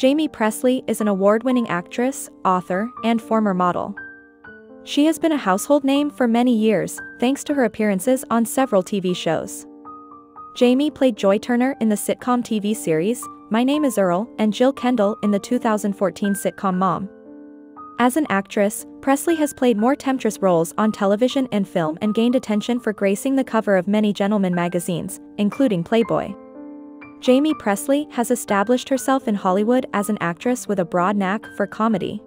Jaime Pressly is an award-winning actress, author, and former model. She has been a household name for many years, thanks to her appearances on several TV shows. Jaime played Joy Turner in the sitcom TV series, My Name is Earl, and Jill Kendall in the 2014 sitcom Mom. As an actress, Pressly has played more temptress roles on television and film and gained attention for gracing the cover of many gentleman magazines, including Playboy. Jaime Pressly has established herself in Hollywood as an actress with a broad knack for comedy.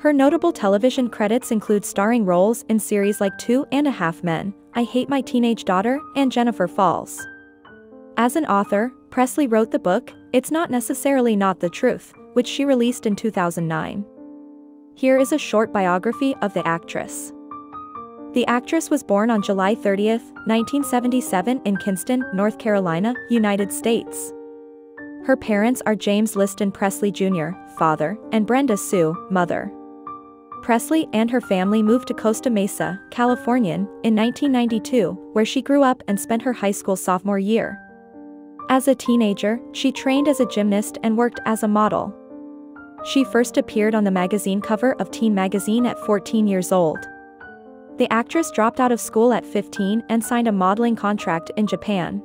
Her notable television credits include starring roles in series like Two and a Half Men, I Hate My Teenage Daughter, and Jennifer Falls. As an author, Pressly wrote the book, It's Not Necessarily Not the Truth, which she released in 2009. Here is a short biography of the actress. The actress was born on July 30, 1977 in Kinston, North Carolina, United States. Her parents are James Liston Pressly Jr., father, and Brenda Sue, mother. Pressly and her family moved to Costa Mesa, California, in 1992, where she grew up and spent her high school sophomore year. As a teenager, she trained as a gymnast and worked as a model. She first appeared on the magazine cover of Teen Magazine at 14 years old. The actress dropped out of school at 15 and signed a modeling contract in Japan.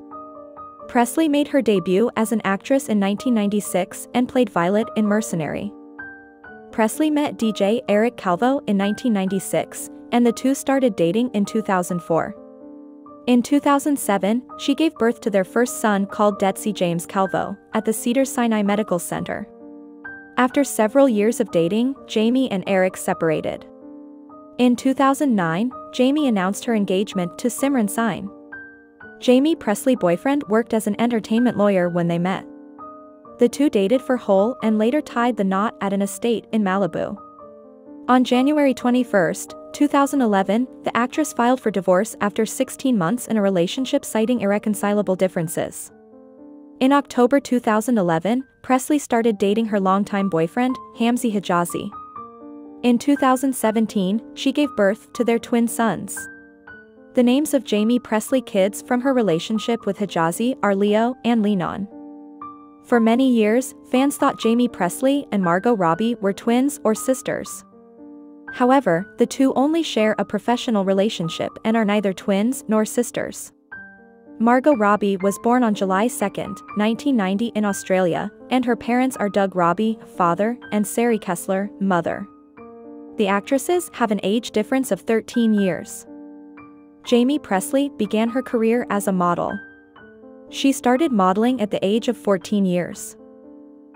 Pressly made her debut as an actress in 1996 and played Violet in Mercenary. Pressly met DJ Eric Calvo in 1996, and the two started dating in 2004. In 2007, she gave birth to their first son called Dezi James Calvo, at the Cedars-Sinai Medical Center. After several years of dating, Jaime and Eric separated. In 2009, Jaime announced her engagement to Simran Singh. Jaime Pressly boyfriend worked as an entertainment lawyer when they met. The two dated for whole and later tied the knot at an estate in Malibu. On January 21, 2011, the actress filed for divorce after 16 months in a relationship citing irreconcilable differences. In October 2011, Pressly started dating her longtime boyfriend, Hamzi Hijazi. In 2017, she gave birth to their twin sons. The names of Jaime Pressly kids from her relationship with Hijazi are Leo and Lennon. For many years, fans thought Jaime Pressly and Margot Robbie were twins or sisters. However, the two only share a professional relationship and are neither twins nor sisters. Margot Robbie was born on July 2, 1990 in Australia, and her parents are Doug Robbie, father, and Sarie Kessler, mother. The actresses have an age difference of 13 years. Jaime Pressly began her career as a model. She started modeling at the age of 14 years.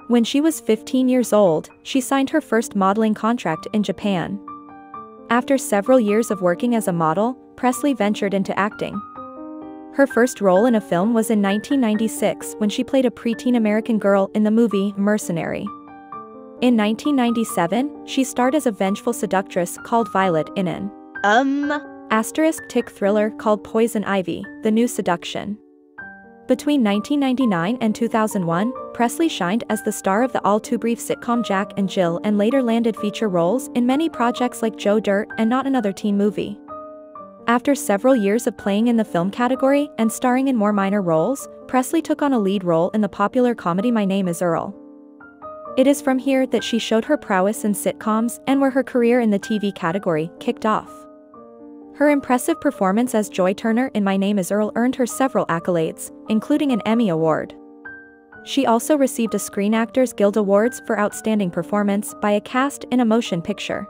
When she was 15 years old, she signed her first modeling contract in Japan. After several years of working as a model, Pressly ventured into acting. Her first role in a film was in 1996 when she played a preteen American girl in the movie Mercenary. In 1997, she starred as a vengeful seductress called Violet in an um asterisk tick thriller called Poison Ivy, The New Seduction. Between 1999 and 2001, Pressly shined as the star of the all-too-brief sitcom Jack and Jill and later landed feature roles in many projects like Joe Dirt and Not Another Teen Movie. After several years of playing in the film category and starring in more minor roles, Pressly took on a lead role in the popular comedy My Name is Earl. It is from here that she showed her prowess in sitcoms and where her career in the TV category kicked off. Her impressive performance as Joy Turner in My Name is Earl earned her several accolades, including an Emmy Award. She also received a Screen Actors Guild Awards for Outstanding Performance by a cast in a motion picture.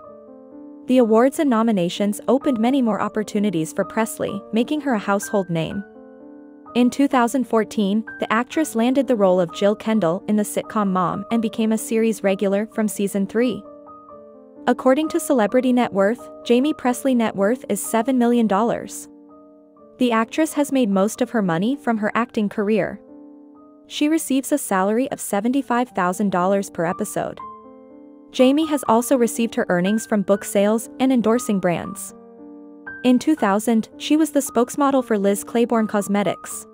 The awards and nominations opened many more opportunities for Pressly, making her a household name. In 2014, the actress landed the role of Jill Kendall in the sitcom Mom and became a series regular from season 3. According to Celebrity Net Worth, Jaime Pressly net worth is $7 million. The actress has made most of her money from her acting career. She receives a salary of $75,000 per episode. Jaime has also received her earnings from book sales and endorsing brands. In 2000, she was the spokesmodel for Liz Claiborne Cosmetics.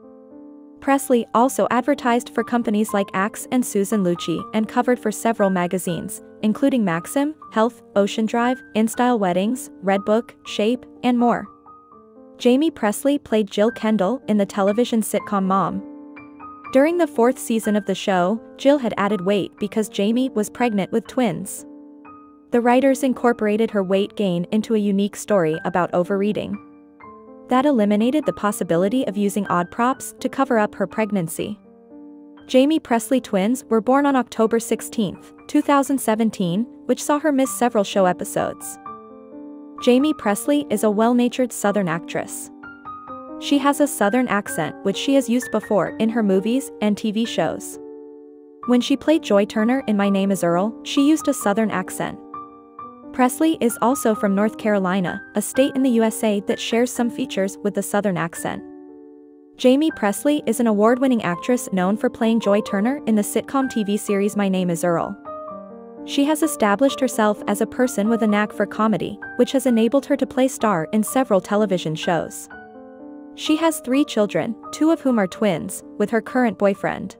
Pressly also advertised for companies like Axe and Susan Lucci and covered for several magazines, including Maxim, Health, Ocean Drive, InStyle Weddings, Redbook, Shape, and more. Jaime Pressly played Jill Kendall in the television sitcom Mom. During the fourth season of the show, Jill had added weight because Jaime was pregnant with twins. The writers incorporated her weight gain into a unique story about overeating. That eliminated the possibility of using odd props to cover up her pregnancy. Jaime Pressly twins were born on October 16, 2017, which saw her miss several show episodes. Jaime Pressly is a well-natured Southern actress. She has a Southern accent which she has used before in her movies and TV shows. When she played Joy Turner in My Name is Earl, she used a Southern accent. Pressly is also from North Carolina, a state in the USA that shares some features with the Southern accent. Jaime Pressly is an award-winning actress known for playing Joy Turner in the sitcom TV series My Name is Earl. She has established herself as a person with a knack for comedy, which has enabled her to play star in several television shows. She has three children, two of whom are twins, with her current boyfriend.